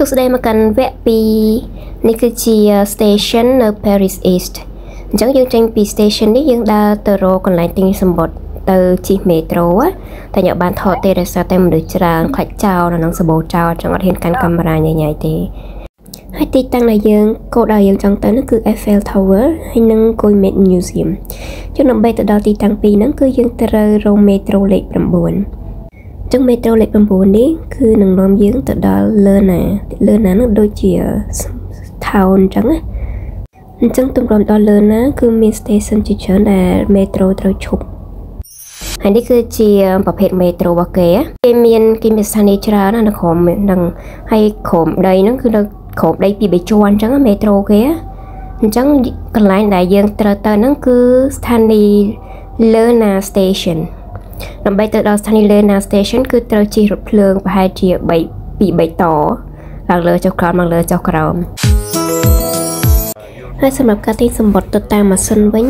សួស្តីមកកាន់វគ្គពីនេះគឺជា station នៅ Paris East អញ្ចឹងយើងចេញពី station នេះយើងដើរទៅរកកន្លែងទិញសម្បត្តិទៅជិះមេត្រូតែញ៉ាំបានថតទេដោយសារតែមនុស្សច្រើនខ្លាច់ចោលនៅនឹងសបោចោលអញ្ចឹងអត់ហ៊ានកាន់កាមេរ៉ាញ៉ៃៗទេហើយទីតាំងដែលយើងគោលដៅយើងចង់ទៅនោះគឺ Eiffel Tower ហើយនិង Guimet Museum ចឹងដើម្បីទៅដល់ទីតាំងពីរហ្នឹងគឺយើងត្រូវរកមេត្រូលេខ9 ចឹងមេត្រូលេខ9នេះគឺនឹងនាំយើងទៅដល់លើណាលើណានឹងដូចជា town ចឹងណាអញ្ចឹងទម្រាំដល់លើណាគឺមាន station ជាច្រើនដែលមេត្រូត្រូវឈប់ហើយនេះគឺជាប្រភេទមេត្រូរបស់គេគេមានគេមានស្ថានីយ៍ច្រើនណាស់នៅក្រោមនឹងហើយក្រោមដីហ្នឹងគឺនៅក្រោមដីពីរបីជាន់អញ្ចឹងមេត្រូគេអញ្ចឹងកន្លែងដែលយើងត្រូវទៅហ្នឹងគឺស្ថានីយ៍ Lerna Station ដើម្បីទៅដល់ស្ថានីយ៍ Lena Station គឺត្រូវជិះរថភ្លើងប្រហែលជា3 2 3តឡើងលើចុះក្រោមឡើងលើចុះក្រោមហើយសម្រាប់ការទិញសម្បត្តិទៅតាមម៉ាស៊ីនវិញ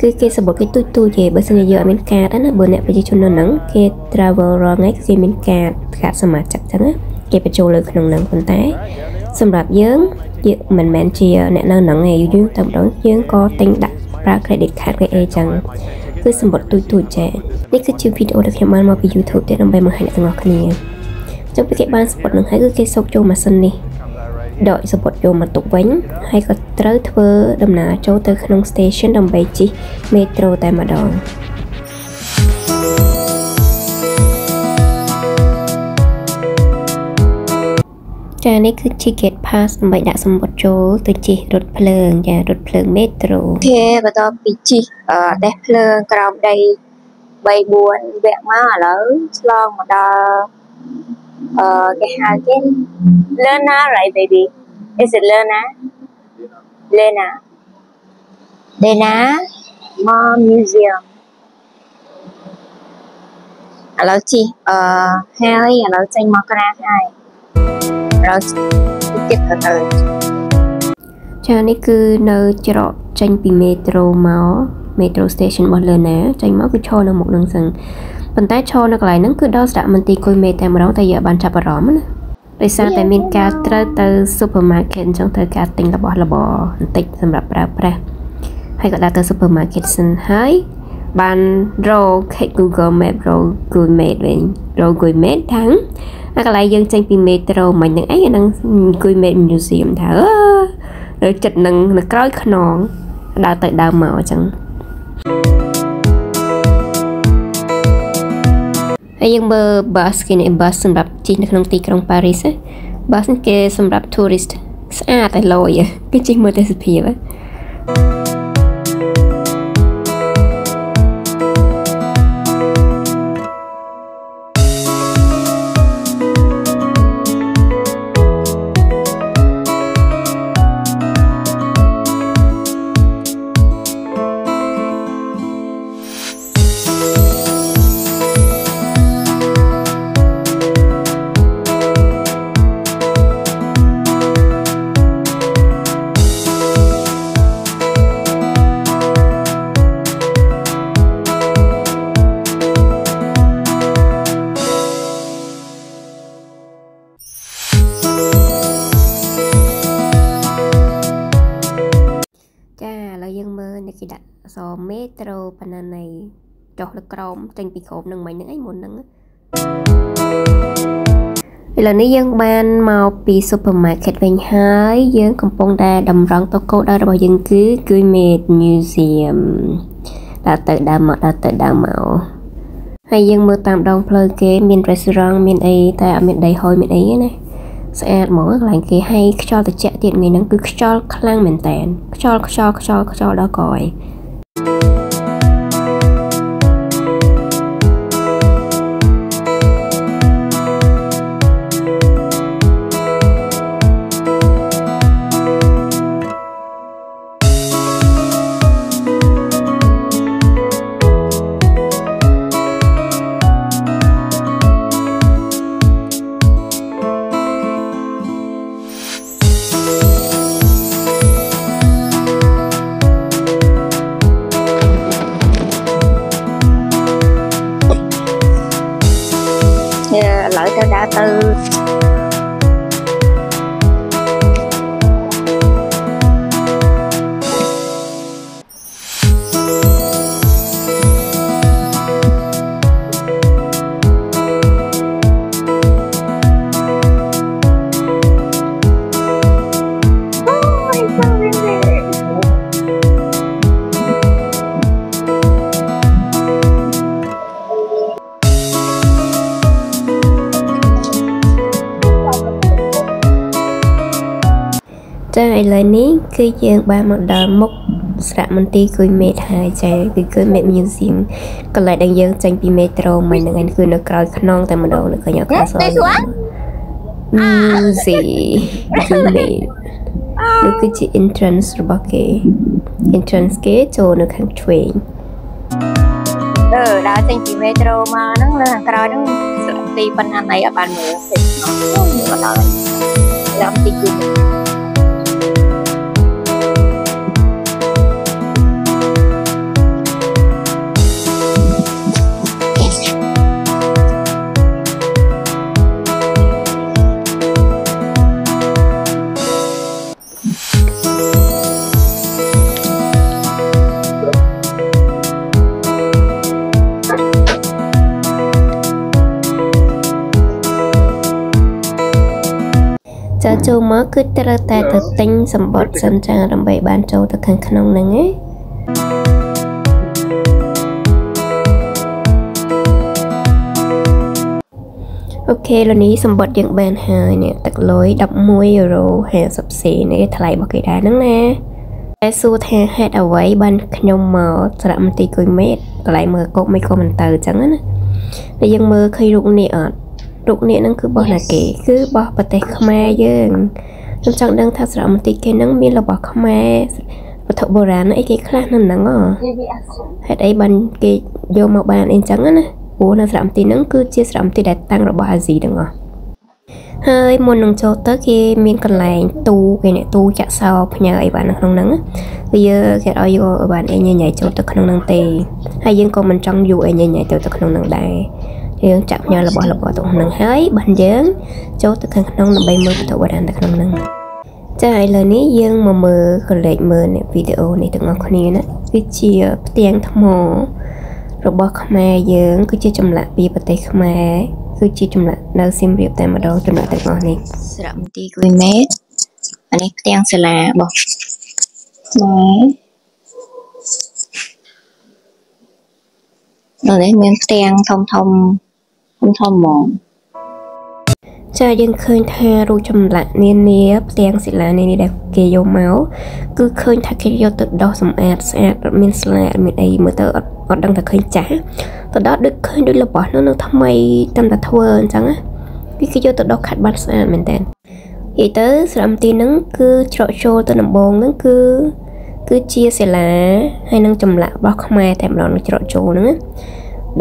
គឺគេសម្បត្តិគេទូចទូចទេបើសិនជាយើងអត់មានកាតណាបើអ្នកប្រជាជននៅហ្នឹងគេ travel រាល់ថ្ងៃគឺគេមានកាតកាតសមាជិកចឹងណាគេបញ្ចូលលើក្នុងហ្នឹងប៉ុន្តែសម្រាប់យើងយើងមិនមែនជាអ្នកនៅហ្នឹងឯងយូរទៅម្ដងយើងក៏ទិញដាក់ប្រើ credit card គេអីចឹង គឺសម្បត្តិទូចទូចចានេះគឺជាវីដេអូដែលខ្ញុំបានមកពី YouTube ទេដើម្បីបង្ហាញអ្នកទាំងអស់គ្នាចុះពីគេបានសម្បត្តិនឹងហើយគឺគេសុកចូលម៉ាស៊ីននេះដកសម្បត្តិយកមកទុកវិញហើយក៏ត្រូវធ្វើដំណើរចូលទៅក្នុង station ដើម្បីជិះមេត្រូតែម្ដង ចានេះគឺ ticket pass ដើម្បីដាក់សម្បត្តិចូលទៅជិះរថភ្លើងចារថភ្លើងមេត្រូអូខេបន្ទាប់ពីជិះអឺដេះភ្លើងក្រោមដី3 4វគ្គមកឥឡូវឆ្លងមកដល់អឺគេហៅគេ Lerna right baby is it Lerna Lerna Lerna Mall Museum ឥឡូវជិះអឺហើយឥឡូវចេញមកក្រាស់ហើយ ប្រើទៀតទៅទៅចានេះគឺនៅច្រកចេញពីមេត្រូមក Metro Station របស់លើណាចេញមកគឺឈរនៅមុខនឹងសឹងប៉ុន្តែឈរនៅកន្លែងហ្នឹងគឺដល់ស្ដាប់មន្ទីរគុយមេតែម្ដងតែយកបានចាប់អារម្មណ៍ណាដោយសារតែមានការត្រូវទៅ supermarket អញ្ចឹងត្រូវការទិញរបស់របរបន្តិចសម្រាប់ប្រើប្រាស់ហើយក៏ដើរទៅ supermarket សិនហើយបានរក Google Map រក Google Map វិញរក Google Map ថាង ហើយកន្លែងយើងចេញពីមេត្រូមិញហ្នឹងអីហ្នឹងអង្គុយ Made Museum ថាអឺនៅចិត្តនឹងនៅក្រោយខ្នងដើរទៅដើរមកអញ្ចឹងហើយយើងមើល bus គេនេះ bus សម្រាប់ជិះនៅក្នុងទីក្រុងប៉ារីស bus គេសម្រាប់ tourist ស្អាតតែលយគេជិះមើលទេសភាពហ៎គេ លើក្រោមចេញពីក្រោមនឹងមិញហ្នឹងអីមុនហ្នឹងឥឡូវនេះយើងបានមកពី supermarket វិញហើយយើងកំពុងតែតម្រង់ទៅគោលដៅរបស់យើងគឺ Guimet Museum ដើរទៅដើរមកដើរទៅដើរមកហើយយើងមើលតាមដងផ្លូវគេមាន restaurant មានអីតែអត់មានដីហុយមានអីទេណាស្អាតហ្មងកន្លែងគេឲ្យខ្យល់ត្រជាក់ទៀតថ្ងៃហ្នឹងគឺខ្យល់ខ្លាំងមែនតើខ្យល់ខ្យល់ខ្យល់ខ្យល់ដល់ក្រោយ ឥឡូ គឺយើងបានមកដល់មុខស្រៈមន្ទីរគុយមេតហើយចាគឺគុយមេត Museum កន្លែងដែលយើងចេញពីមេត្រូមិញហ្នឹងឯងគឺនៅក្រោយខ្នងតែម្ដងនៅកញ្ញាខាសអ Museum គុយមេតនេះគឺជា entrance របស់គេ entrance គេចូលនៅខាងឆ្វេងអឺដើរចេញពីមេត្រូមកហ្នឹងលើខាងក្រោយហ្នឹងស្លាប់ទីប៉ុណ្ណាណៃអត់បានមើលទេមកដល់ឡើងទីគូចា ចូលមកគឺត្រូវតែទៅទិញសម្បត្តិសិនចាដើម្បីបានចូលទៅខាងក្នុងហ្នឹងឯងអូខេលនេះសម្បត្តិយើងបានហើយនេះទឹកលុយ11យូរ៉ូ50សេននេះថ្លៃរបស់គេដែរហ្នឹងណាតែសួរថាហេតុអ្វីបានខ្ញុំមកសារមន្ទីរគុយមេតកន្លែងមើលកុកមិនក៏មិនទៅអញ្ចឹងណាតែយើងមើលឃើញរូបនេះអត់ រូបនេះហ្នឹងគឺរបស់ណាគេ គឺរបស់ប្រទេសខ្មែរយើងខ្ញុំចង់ដឹងថាសារមន្ទីរគេហ្នឹងមានរបស់ខ្មែរវត្ថុបុរាណអីគេខ្លះនៅហ្នឹងហ៎ហេតុអីបានគេយកមកបានអីអញ្ចឹងណាព្រោះនៅសារមន្ទីរហ្នឹងគឺជាសារមន្ទីរដែលតាំងរបស់អាស៊ីទាំងអស់ហើយមុននឹងចូលទៅគេមានកន្លែងទូគេអ្នកទូចាក់សោផ្ញើអីបាននៅក្នុងហ្នឹងវាគេឲ្យយកបានអីញ៉ៃញ៉ៃចូលទៅក្នុងហ្នឹងទេហើយយើងក៏មិនចង់យកអីញ៉ៃញ៉ៃទៅទៅក្នុងហ្នឹងដែរ យើងចាក់ផ្ញើរបស់របស់ទៅក្នុងហើយបានយើងចូលទៅខាងក្នុងដើម្បីមើលវត្ថុបុរាណទៅក្នុងហ្នឹងចាឥឡូវនេះយើងមកមើលកលេចមើលនេះវីដេអូនេះទាំងអស់គ្នាណាគឺជាផ្ទាំងថ្មរបស់ខ្មែរយើង គឺជាចម្លាក់ពីប្រទេសខ្មែរគឺជាចម្លាក់នៅសៀមរាបតែម្ដងចម្លាក់ទាំងអស់នេះស្រៈមន្ទីរគួយមេតអានេះផ្ទាំងសាលារបស់ខ្មែរនៅនេះមានផ្ទាំងធំធំ ធំធំហ្មងចាយើងឃើញថារូបចម្លាក់នានាផ្ទាំងศิលានានាដែលគេយកមកគឺឃើញថាគេយកទៅដោះសម្អាតស្អាតអត់មានស្លាអត់មានអីមើលទៅអត់អត់ដឹងថាឃើញចាស់ទៅដល់ដូចឃើញដូចរបស់នោះនៅថ្មីតាមតែធ្វើអញ្ចឹងណាគឺគេយកទៅដោះខាត់បានស្អាតមែនតើនិយាយទៅស្រមទីហ្នឹងគឺច្រកចូលទៅដំបងហ្នឹងគឺគឺជាศิលាហើយនឹងចម្លាក់របស់ខ្មែរតែម្ដងនឹងច្រកចូលហ្នឹងណា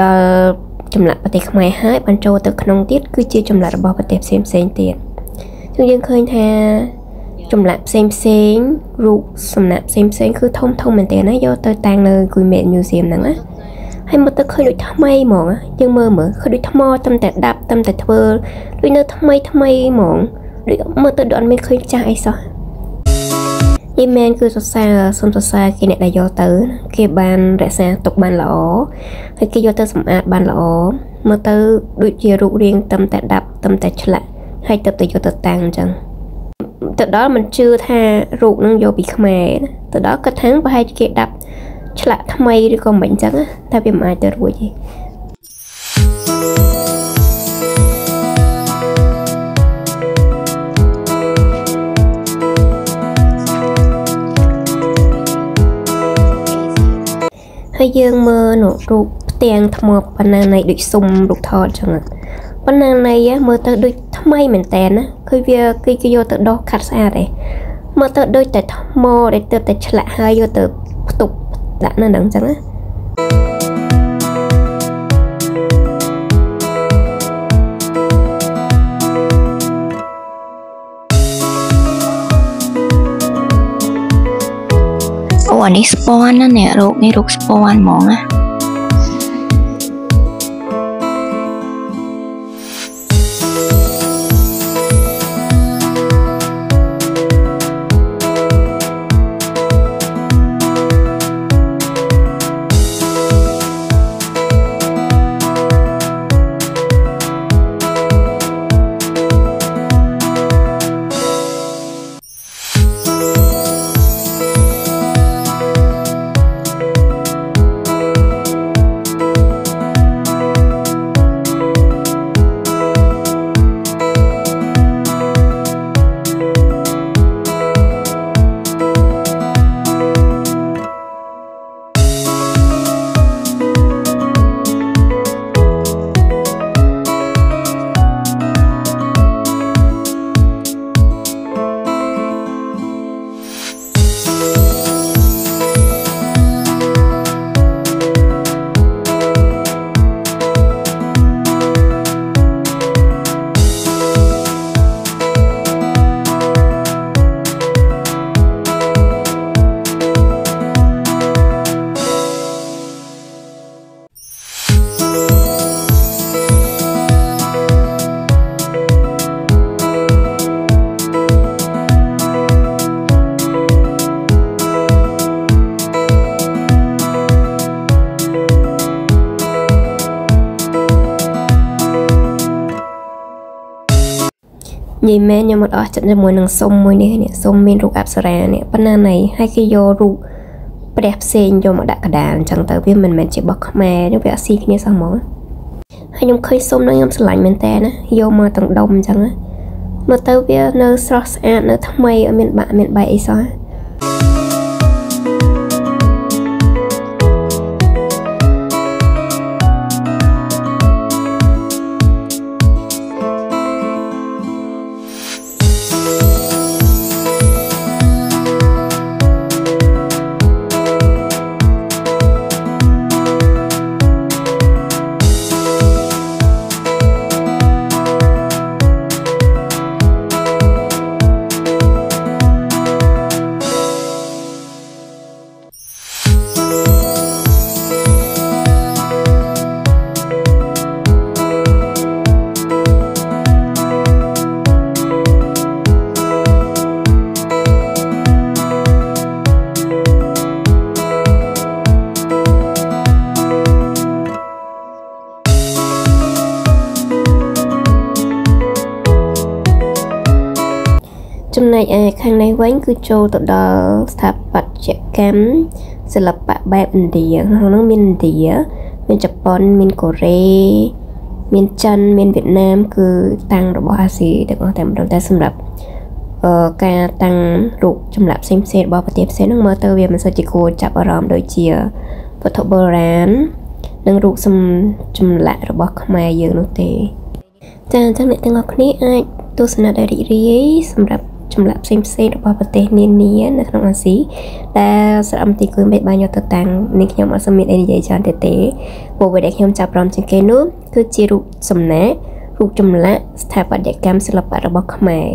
ដល់ ចម្លាក់ប្រទេសខ្មែរហើយបានចូលទៅក្នុងទៀតគឺជាចម្លាក់របស់ប្រទេសផ្សេងផ្សេងទៀតចឹងយើងឃើញថាចម្លាក់ផ្សេងផ្សេងរូបសំណាក់ផ្សេងផ្សេងគឺធំធំមែនទែនណាយកទៅតាំងនៅ Guimet Museum ហ្នឹងណាហើយមើលទៅឃើញដូចថ្មីហ្មងយើងមើលមើលឃើញដូចថ្មតាមតែដាប់តាមតែធ្វើដូចនៅថ្មីថ្មីហ្មងដូចមើលទៅដូចអត់មានឃើញចាស់អីសោះ យីមែនគឺសរសើរសូមសរសើរគេអ្នកដែលយកទៅ គេបានរក្សាទុកបានល្អហើយគេយកទៅសម្អាតបានល្អមើលទៅដូចជារូបរាងតឹមតែដាប់តឹមតែឆ្លាក់ហើយទៅទៅយកទៅតាំងអញ្ចឹងទៅដល់មិនជឿថារូបនឹងយកពីខ្មែរណាទៅដល់គាត់ថាប្រហែលជាគេដាប់ឆ្លាក់ថ្មីឬក៏មិនអញ្ចឹងណាតែវាមិនអាចទៅរួចទេ ហើយយើងមើលនោះរូបផ្ទាំងថ្មប៉ុណ្ណានៃដូចសុំរូបថតអញ្ចឹងប៉ុណ្ណានៃមើលទៅដូចថ្មីមែនតើណាគឺវាគេគេយកទៅដោះខាត់ស្អាតឯងមើលទៅដូចតែថ្មដែលទើបតែឆ្លាក់ហើយយកទៅផ្ទុកដាក់នៅហ្នឹងអញ្ចឹងណា អូអានេះស្ពាន់ណាអ្នករូបនេះរូបស្ពាន់ហ្មងណា មែនខ្ញុំអត់អស់ចិត្តជាមួយនឹងសុំមួយនេះនេះសុំមានរូបអប្សរានេះប៉ុណ្ណាណៃហើយគេយករូបព្រះផ្សេងយកមកដាក់កដាលអញ្ចឹងទៅវាមិនមែនជារបស់ខ្មែរទេវាអត់ស៊ីគ្នាសោះហ្មងហើយខ្ញុំឃើញសុំនឹងខ្ញុំស្រឡាញ់មែនតើណាយកមកទាំងដុំអញ្ចឹងមើលទៅវានៅស្រស់ស្អាតនៅថ្មីអត់មានបាក់មានបែកអីសោះ វិញគឺចូលទៅដល់ស្ថាបត្យកម្មសិល្បៈបែបឥណ្ឌាក្នុងនោះមានឥណ្ឌាមានជប៉ុនមានកូរ៉េមានចិនមានវៀតណាម គឺតាំងរបស់អាស៊ីទាំងអស់តែម្ដងតែសម្រាប់អឺការតាំងរូបចម្លាក់ផ្សេងផ្សេងរបស់ប្រទេសផ្សេងហ្នឹងមើលទៅវាមិនសូវជាគួរចាប់អារម្មណ៍ដូចជាវត្ថុបុរាណនិងរូបសំចម្លាក់របស់ខ្មែរយើងនោះទេ ចាអញ្ចឹងអ្នកទាំងអស់គ្នាអាចទស្សនាដោយរីករាយសម្រាប់ ចម្លាក់ផ្សេងផ្សេងរបស់ប្រទេសនានានៅក្នុងអាស៊ីដែលស្រមទីគួយមិនបានយកទៅតាំងនេះខ្ញុំអត់សមមានអីនិយាយច្រើនទេទេព្រោះអ្វីដែលខ្ញុំចាប់អារម្មណ៍ជាងគេនោះគឺជារូបសំណាករូបចម្លាក់ស្ថាបត្យកម្មសិល្បៈរបស់ខ្មែរ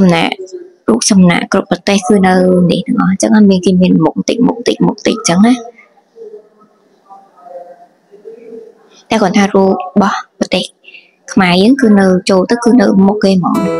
សំណាករូបសំណាកគ្រប់ប្រទេសគឺនៅនេះទាំងអស់អញ្ចឹងមានគេមានមុខតិចមុខតិចមុខតិចអញ្ចឹងណាតែគាត់ថារូបរបស់ប្រទេសខ្មែរយើងគឺនៅចូលទៅគឺនៅមុខគេហ្មង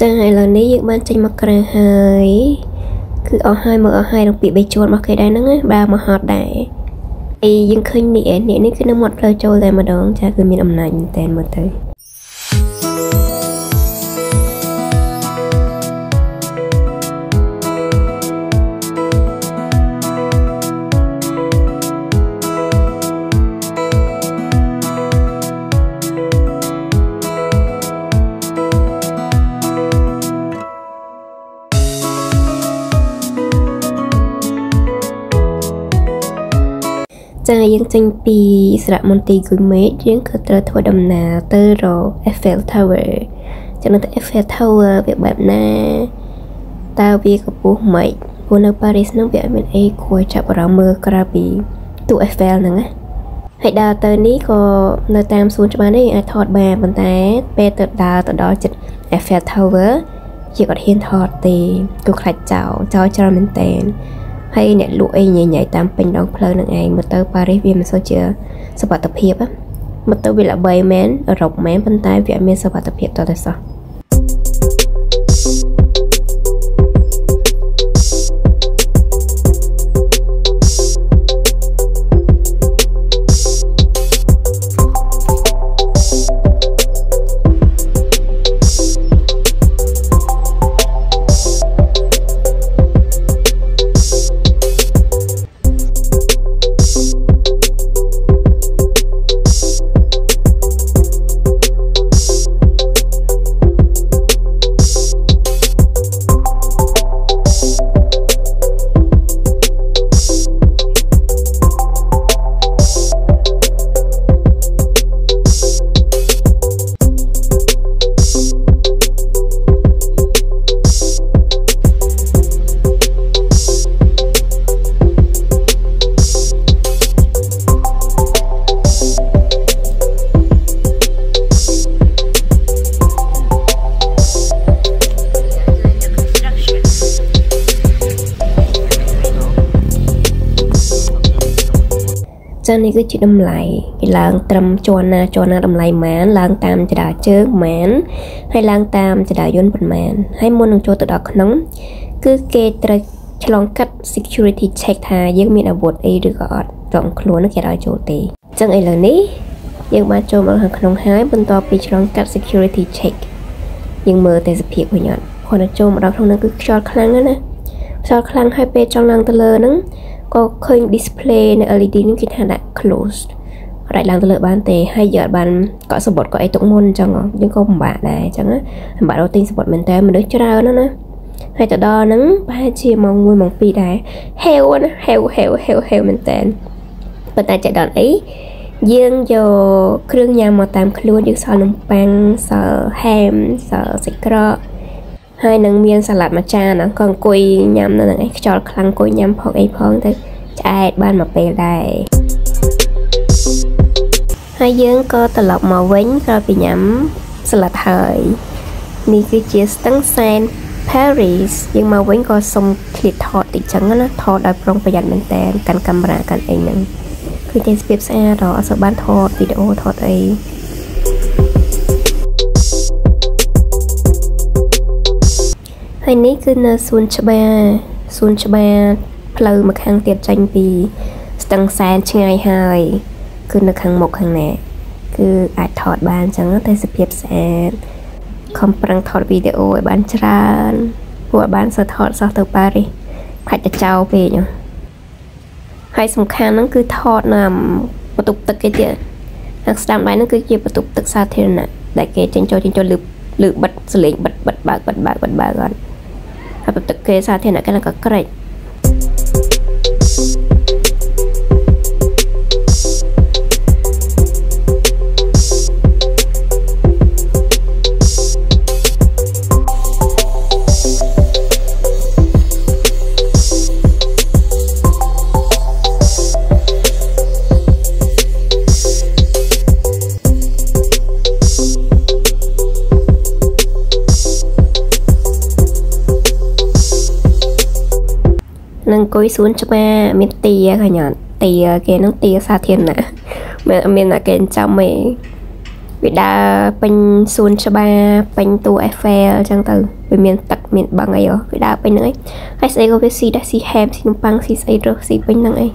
ចឹងឥឡូវនេះយើងបានចេញមកក្រៅហើយគឺអស់ហើយមើលអស់ហើយនឹងពាក្យបីជួនរបស់គេដែរហ្នឹងបាទមកហត់ដែរអីយើងឃើញនេះនេះនេះគឺនៅមាត់ផ្លូវចូលតែម្ដងចាគឺមានអំណាចមែនតើមើលទៅ ចាយើងចេញពីសារមន្ទីរ Guimet យើងក៏ត្រូវធ្វើដំណើរទៅរក Eiffel Tower ចំណុច Eiffel Tower វាបែបណាតើវាកម្ពស់ម៉េចព្រោះនៅប៉ារីសហ្នឹងវាអត់មានអីគួរចាប់អារម្មណ៍មើលក្រៅពីទូ Eiffel ហ្នឹងណាហើយដើរទៅនេះក៏នៅតាមសួនច្បារនេះអាចថតបានប៉ុន្តែពេលទៅដើរទៅដល់ចិត្ត Eiffel Tower ជាគាត់ហ៊ានថតទេគឺខ្លាចចោលចោលច្រើនមែនតើ ហើយអ្នកលក់អីញ៉ៃៗតាមពេញដងផ្លូវនឹងឯងមើលទៅប៉ារីសវាមិនសូវជាសុវត្ថិភាពមើលទៅវាល្បីមែនអឺរ៉ុបមែនប៉ុន្តែវាអត់មានសុវត្ថិភាពតតែសោះ តម្លៃគេឡើងត្រឹមជាន់ណាជាន់ណាតម្លៃម៉ានឡើងតាមចរាជើងម៉ានហើយឡើងតាមចរាយន្តប៉ុន្មានហើយមុននឹងចូលទៅដល់ក្នុង គឺគេត្រូវឆ្លងកាត់ security check ថាយើងមានអាវុធអីឬក៏អត់ត្រង់ខ្លួនគេឲ្យចូលទេអញ្ចឹងឥឡូវនេះយើងបានចូលមកខាងក្នុងហើយបន្ទាប់ពីឆ្លងកាត់ security check យើងមើលតែសភាពវិញអត់គាត់ចូលមកដល់ក្នុងហ្នឹងគឺខ្យល់ខ្លាំងណាស់ណាខ្យល់ខ្លាំងហើយពេលចង់ឡើងទៅលើហ្នឹង ក៏ឃើញ display នៅ LED នេះគេថាដាក់ closed រ៉ៃឡើងទៅលើបានទេហើយយើងអត់បានកក់សបុតក៏អីទុកមុនអញ្ចឹងយើងក៏ពិបាកដែរអញ្ចឹងពិបាករកទិញសបុតមែនតើមនុស្សច្រើនណាស់ណាហើយទៅដល់ហ្នឹងប្រហែលជាម៉ោង1ម៉ោង2ដែរហេវណាហេវហេវហេវហេវមែនតើប៉ុន្តែចេះដល់អីយើងយកគ្រឿងញ៉ាំមកតាមខ្លួនយើងសល់នំប៉័ងសល់ហែមសល់សាច់ក្រក ហើយនឹងមានសាឡាត់មួយចានហ្នឹងក៏អង្គុយញ៉ាំនៅនឹងឯងខ្យល់ខ្លាំងអង្គុយញ៉ាំផងអីផងទៅឆ្អែតបានមួយពេលដែរហើយយើងក៏ត្រឡប់មកវិញក្រោយពីញ៉ាំសាឡាត់ហើយនេះគឺជាស្ទឹងសែន Paris យើងមកវិញក៏សុំឃ្លៀតថតតិចចឹងណាថតដោយប្រុងប្រយ័ត្នមែនតើកាន់កាមេរ៉ាកាន់អីហ្នឹងគឺតែស្ពាបស្អាតអត់សូវបានថតវីដេអូថតអី ហើយនេះគឺនៅសួនច្បារសួនច្បារផ្លូវមកខាងទៀតចេញពី ស្ទឹងសែនឆ្ងាយហើយគឺនៅខាងមុខខាងណាគឺអាចថតបានអញ្ចឹងតែសភាពស្អាតខំប្រឹងថតវីដេអូឲ្យបានច្រើនព្រោះបានសើថតសោះទៅប៉ារីសខាច់តែចោលពេកហើយសំខាន់ហ្នឹងគឺថតនៅបន្ទប់ទឹកគេទៀតខាងស្ដាំដៃហ្នឹងគឺជាបន្ទប់ទឹកសាធារណៈដែលគេចេញចូលចេញចូលលើលើបិទសលេងបិទបិទបើកបិទបើកបិទបើកអត់ ហើយទឹកគេសាធារណៈគេនឹងក៏ក្រិច នឹងអង្គុយសួនច្បារមានទាឃើញអត់ទាគេនឹងទាសាធារណៈមានមានតែគេចាំឯងវាដើរពេញសួនច្បារពេញតួ Eiffel អញ្ចឹងទៅវាមានទឹកមានបឹងអីហ៎វាដើរពេញហ្នឹងឯងហើយស្អីក៏វាស៊ីដែរស៊ីហែមស៊ីនំប៉័ងស៊ីស្អីរស់ស៊ីពេញហ្នឹងឯង